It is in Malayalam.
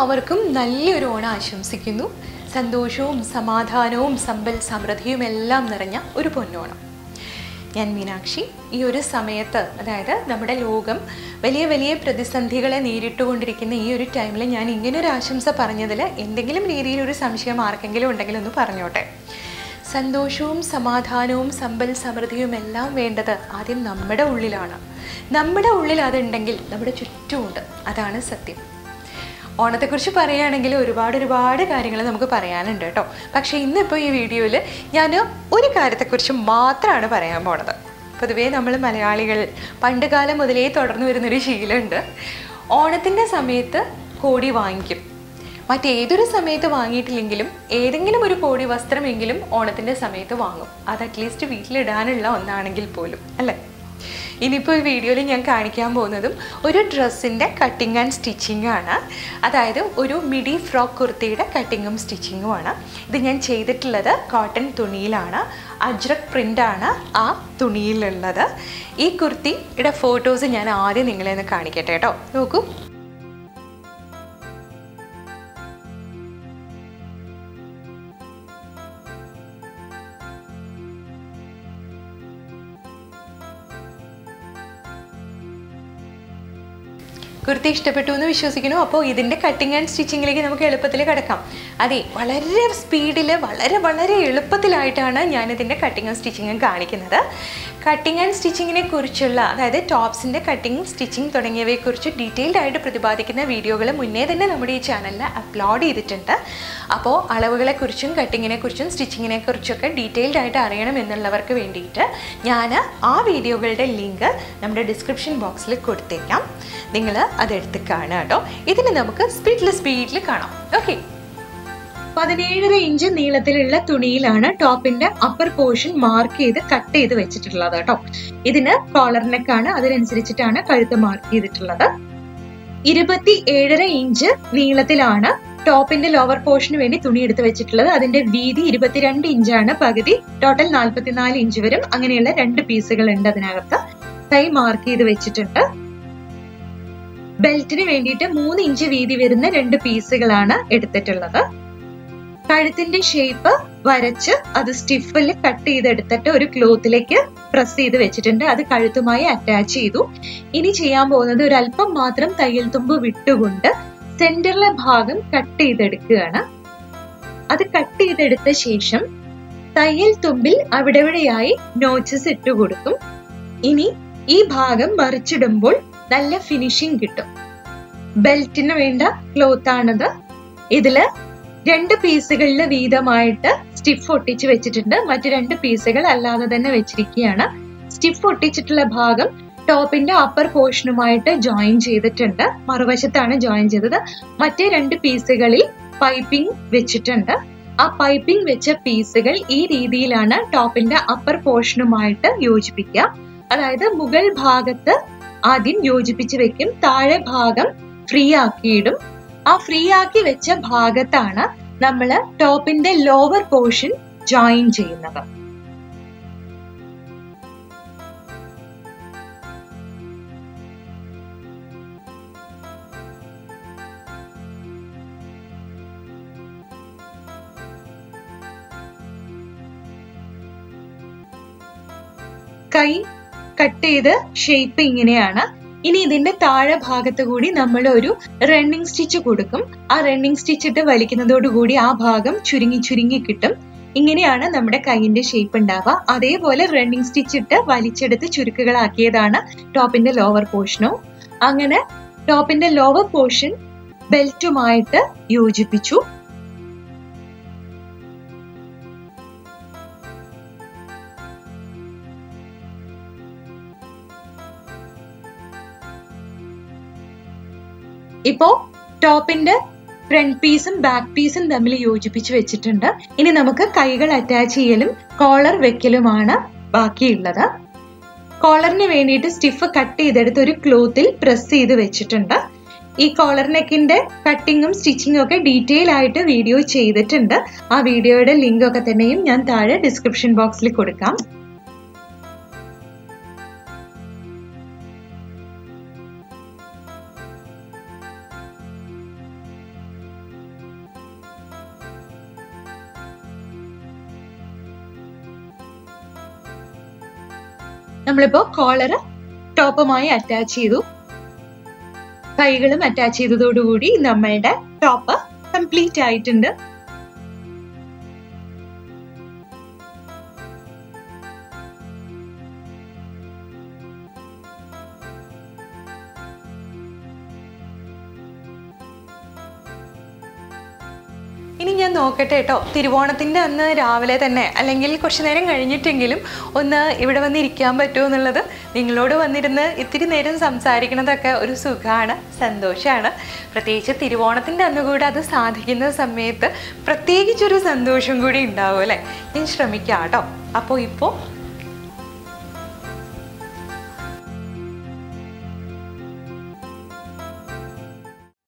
എല്ലാവർക്കും നല്ലൊരു ഓണം ആശംസിക്കുന്നു. സന്തോഷവും സമാധാനവും സമ്പൽ സമൃദ്ധിയും എല്ലാം നിറഞ്ഞ ഒരു പൊന്നോണം. ഞാൻ മീനാക്ഷി. ഈ ഒരു സമയത്ത് അതായത് നമ്മുടെ ലോകം വലിയ വലിയ പ്രതിസന്ധികളെ നേരിട്ടുകൊണ്ടിരിക്കുന്ന ഈ ഒരു ടൈമിൽ ഞാൻ ഇങ്ങനെ ഒരു ആശംസ പറഞ്ഞതിൽ എന്തെങ്കിലും രീതിയിൽ ഒരു സംശയം ആർക്കെങ്കിലും ഉണ്ടെങ്കിൽ ഒന്ന് പറഞ്ഞോട്ടെ. സന്തോഷവും സമാധാനവും സമ്പൽ സമൃദ്ധിയും എല്ലാം വേണ്ടത് ആദ്യം നമ്മുടെ ഉള്ളിലാണ്. നമ്മുടെ ഉള്ളിൽ അതുണ്ടെങ്കിൽ നമ്മുടെ ചുറ്റുമുണ്ട്. അതാണ് സത്യം. ഓണത്തെക്കുറിച്ച് പറയുകയാണെങ്കിൽ ഒരുപാട് ഒരുപാട് കാര്യങ്ങൾ നമുക്ക് പറയാനുണ്ട് കേട്ടോ. പക്ഷേ ഇന്നിപ്പോൾ ഈ വീഡിയോയിൽ ഞാൻ ഒരു കാര്യത്തെക്കുറിച്ച് മാത്രമാണ് പറയാൻ പോണത്. പൊതുവേ നമ്മൾ മലയാളികൾ പണ്ട് കാലം മുതലേ തുടർന്നു വരുന്നൊരു ശീലമുണ്ട്. ഓണത്തിന്റെ സമയത്ത് കോടി വാങ്ങിക്കും. മറ്റേതൊരു സമയത്ത് വാങ്ങിയിട്ടില്ലെങ്കിലും ഏതെങ്കിലും ഒരു കോടി വസ്ത്രമെങ്കിലും ഓണത്തിന്റെ സമയത്ത് വാങ്ങും. അത് അറ്റ്ലീസ്റ്റ് വീട്ടിലിടാനുള്ള ഒന്നാണെങ്കിൽ പോലും അല്ലേ? ഇനിയിപ്പോൾ ഈ വീഡിയോയിൽ ഞാൻ കാണിക്കാൻ പോകുന്നതും ഒരു ഡ്രസ്സിന്റെ കട്ടിങ് ആൻഡ് സ്റ്റിച്ചിങ് ആണ്. അതായത് ഒരു മിഡി ഫ്രോക്ക് കുർത്തിയുടെ കട്ടിങ്ങും സ്റ്റിച്ചിങ്ങും ആണ്. ഇത് ഞാൻ ചെയ്തിട്ടുള്ളത് കോട്ടൺ തുണിയിലാണ്. അജ്രക് പ്രിന്റാണ് ആ തുണിയിലുള്ളത്. ഈ കുർത്തിയുടെ ഫോട്ടോസ് ഞാൻ ആദ്യം നിങ്ങളെ ഒന്ന് കാണിക്കട്ടെ കേട്ടോ. നോക്കൂ. കുർത്തി ഇഷ്ടപ്പെട്ടു എന്ന് വിശ്വസിക്കുന്നു. അപ്പോൾ ഇതിന്റെ കട്ടിങ് ആൻഡ് സ്റ്റിച്ചിങ്ങിലേക്ക് നമുക്ക് എളുപ്പത്തിൽ കിടക്കാം. അതെ വളരെ സ്പീഡിൽ വളരെ വളരെ എളുപ്പത്തിലായിട്ടാണ് ഞാനിതിന്റെ കട്ടിങ്ങും സ്റ്റിച്ചിങ്ങും കാണിക്കുന്നത്. കട്ടിങ് ആൻഡ് സ്റ്റിച്ചിങ്ങിനെ കുറിച്ചുള്ള അതായത് ടോപ്സിന്റെ കട്ടിങ് സ്റ്റിച്ചിങ് തുടങ്ങിയവയെക്കുറിച്ച് ഡീറ്റെയിൽഡ് ആയിട്ട് പ്രതിപാദിക്കുന്ന വീഡിയോകൾ മുന്നേ തന്നെ നമ്മുടെ ഈ ചാനലിൽ അപ്ലോഡ് ചെയ്തിട്ടുണ്ട്. അപ്പോൾ അളവുകളെക്കുറിച്ചും കട്ടിങ്ങിനെക്കുറിച്ചും സ്റ്റിച്ചിങ്ങിനെക്കുറിച്ചൊക്കെ ഡീറ്റെയിൽഡ് ആയിട്ട് അറിയണം എന്നുള്ളവർക്ക് വേണ്ടിയിട്ട് ഞാൻ ആ വീഡിയോകളുടെ ലിങ്ക് നമ്മുടെ ഡിസ്ക്രിപ്ഷൻ ബോക്സിൽ കൊടുത്തേക്കാം. നിങ്ങൾ അതെടുത്ത് കാണുക കേട്ടോ. ഇതിന് നമുക്ക് സ്പീഡിൽ സ്പീഡിൽ കാണാം. ഓക്കെ പതിനേഴര ഇഞ്ച് നീളത്തിലുള്ള തുണിയിലാണ് ടോപ്പിന്റെ അപ്പർ പോർഷൻ മാർക്ക് ചെയ്ത് കട്ട് ചെയ്ത് വെച്ചിട്ടുള്ളത് കേട്ടോ. ഇതിന് കോളർ നെക്കാണ് അതിനനുസരിച്ചിട്ടാണ് കഴുത്ത് മാർക്ക് ചെയ്തിട്ടുള്ളത്. ഇരുപത്തി ഏഴര ഇഞ്ച് നീളത്തിലാണ് ടോപ്പിന്റെ ലോവർ പോർഷന് വേണ്ടി തുണി എടുത്ത് വെച്ചിട്ടുള്ളത്. അതിന്റെ വീതി ഇരുപത്തിരണ്ട് ഇഞ്ചാണ്. പകുതി ടോട്ടൽ നാൽപ്പത്തിനാല് ഇഞ്ച് വരും. അങ്ങനെയുള്ള രണ്ട് പീസുകൾ ഉണ്ട് അതിനകത്ത്. കൈ മാർക്ക് ചെയ്ത് വെച്ചിട്ടുണ്ട്. ബെൽറ്റിന് വേണ്ടിയിട്ട് മൂന്ന് ഇഞ്ച് വീതി വരുന്ന രണ്ട് പീസുകളാണ് എടുത്തിട്ടുള്ളത്. കഴുത്തിന്റെ ഷേപ്പ് വരച്ച് അത് സ്റ്റിഫിൽ കട്ട് ചെയ്തെടുത്തിട്ട് ഒരു ക്ലോത്തിലേക്ക് പ്രസ് ചെയ്ത് വെച്ചിട്ടുണ്ട്. അത് കഴുത്തുമായി അറ്റാച്ച് ചെയ്തു. ഇനി ചെയ്യാൻ പോകുന്നത് ഒരു അല്പം മാത്രം തയ്യൽ തുമ്പ് വിട്ടുകൊണ്ട് സെന്ററിലെ ഭാഗം കട്ട് ചെയ്തെടുക്കുകയാണ്. അത് കട്ട് ചെയ്തെടുത്ത ശേഷം തയ്യൽ തുമ്പിൽ അവിടെവിടെയായി നോച്ചസ് ഇട്ട് കൊടുക്കും ഇനി ഈ ഭാഗം മറിച്ചിടുമ്പോൾ നല്ല ഫിനിഷിങ് കിട്ടും. ബെൽറ്റിന് വേണ്ട ക്ലോത്ത് ആണിത്. ഇതിൽ രണ്ട് പീസുകളിൽ വീതമായിട്ട് സ്റ്റിഫ് ഒട്ടിച്ച് വെച്ചിട്ടുണ്ട്. മറ്റു രണ്ട് പീസുകൾ അല്ലാതെ തന്നെ വെച്ചിരിക്കുകയാണ്. സ്റ്റിഫ് ഒട്ടിച്ചിട്ടുള്ള ഭാഗം ടോപ്പിന്റെ അപ്പർ പോർഷനുമായിട്ട് ജോയിൻ ചെയ്തിട്ടുണ്ട്. മറുവശത്താണ് ജോയിൻ ചെയ്തത്. മറ്റേ രണ്ട് പീസുകളിൽ പൈപ്പിംഗ് വെച്ചിട്ടുണ്ട്. ആ പൈപ്പിംഗ് വെച്ച പീസുകൾ ഈ രീതിയിലാണ് ടോപ്പിന്റെ അപ്പർ പോർഷനുമായിട്ട് യോജിപ്പിക്കുക. അതായത് മുകൾ ഭാഗത്ത് ആദ്യം യോജിപ്പിച്ച് വെക്കും. താഴെ ഭാഗം ഫ്രീ ആക്കിയിടും. ആ ഫ്രീ ആക്കി വെച്ച ഭാഗത്താണ് നമ്മൾ ടോപ്പിന്റെ ലോവർ പോർഷൻ ജോയിൻ ചെയ്യുന്നത്. കൈ കട്ട് ചെയ്ത് ഷേപ്പ് ഇങ്ങനെയാണ്. ഇനി ഇതിന്റെ താഴെ ഭാഗത്ത് കൂടി നമ്മൾ ഒരു റണ്ണിങ് സ്റ്റിച്ച് കൊടുക്കും. ആ റണ്ണിങ് സ്റ്റിച്ച് ഇട്ട് വലിക്കുന്നതോടുകൂടി ആ ഭാഗം ചുരുങ്ങി ചുരുങ്ങി കിട്ടും. ഇങ്ങനെയാണ് നമ്മുടെ കൈയിന്റെ ഷേപ്പ് ഉണ്ടാവുക. അതേപോലെ റണ്ണിങ് സ്റ്റിച്ച് ഇട്ട് വലിച്ചെടുത്ത് ചുരുക്കുകളാക്കിയതാണ് ടോപ്പിന്റെ ലോവർ പോർഷനും അങ്ങനെ ടോപ്പിന്റെ ലോവർ പോർഷൻ ബെൽറ്റുമായിട്ട് യോജിപ്പിച്ചു. ഇപ്പോ ടോപ്പിന്റെ ഫ്രണ്ട് പീസും ബാക്ക് പീസും തമ്മിൽ യോജിപ്പിച്ച് വെച്ചിട്ടുണ്ട്. ഇനി നമുക്ക് കൈകൾ അറ്റാച്ച് ചെയ്യലും കോളർ വെക്കലുമാണ് ബാക്കിയുള്ളത്. കോളറിന് വേണ്ടിയിട്ട് സ്റ്റിഫ് കട്ട് ചെയ്തെടുത്ത് ഒരു ക്ലോത്തിൽ പ്രസ് ചെയ്ത് വെച്ചിട്ടുണ്ട്. ഈ കോളർ നെക്കിന്റെ കട്ടിങ്ങും സ്റ്റിച്ചിങ്ങും ഒക്കെ ഡീറ്റെയിൽ ആയിട്ട് വീഡിയോ ചെയ്തിട്ടുണ്ട്. ആ വീഡിയോയുടെ ലിങ്ക് ഒക്കെ തന്നെയും ഞാൻ താഴെ ഡിസ്ക്രിപ്ഷൻ ബോക്സിൽ കൊടുക്കാം. നമ്മളിപ്പോ കോളർ ടോപ്പുമായി അറ്റാച്ച് ചെയ്തു. കൈകളും അറ്റാച്ച് ചെയ്തതോടുകൂടി നമ്മളുടെ ടോപ്പ് കംപ്ലീറ്റ് ആയിട്ടുണ്ട്. ഞാൻ നോക്കട്ടെ കേട്ടോ തിരുവോണത്തിന്റെ അന്ന് രാവിലെ തന്നെ അല്ലെങ്കിൽ കുറച്ച് നേരം കഴിഞ്ഞിട്ടെങ്കിലും ഒന്ന് ഇവിടെ വന്ന് ഇരിക്കാൻ പറ്റുമോ എന്നുള്ളത് നിങ്ങളോട് വന്നിരുന്ന് ഇത്തിരി നേരം സംസാരിക്കണതൊക്കെ ഒരു സുഖമാണ് സന്തോഷമാണ് പ്രത്യേകിച്ച് തിരുവോണത്തിന്റെ അന്ന് കൂടെ അത് സാധിക്കുന്ന സമയത്ത് പ്രത്യേകിച്ചൊരു സന്തോഷം കൂടി ഉണ്ടാവും അല്ലേ? ഞാൻ ശ്രമിക്കാം കേട്ടോ അപ്പോൾ ഇപ്പോൾ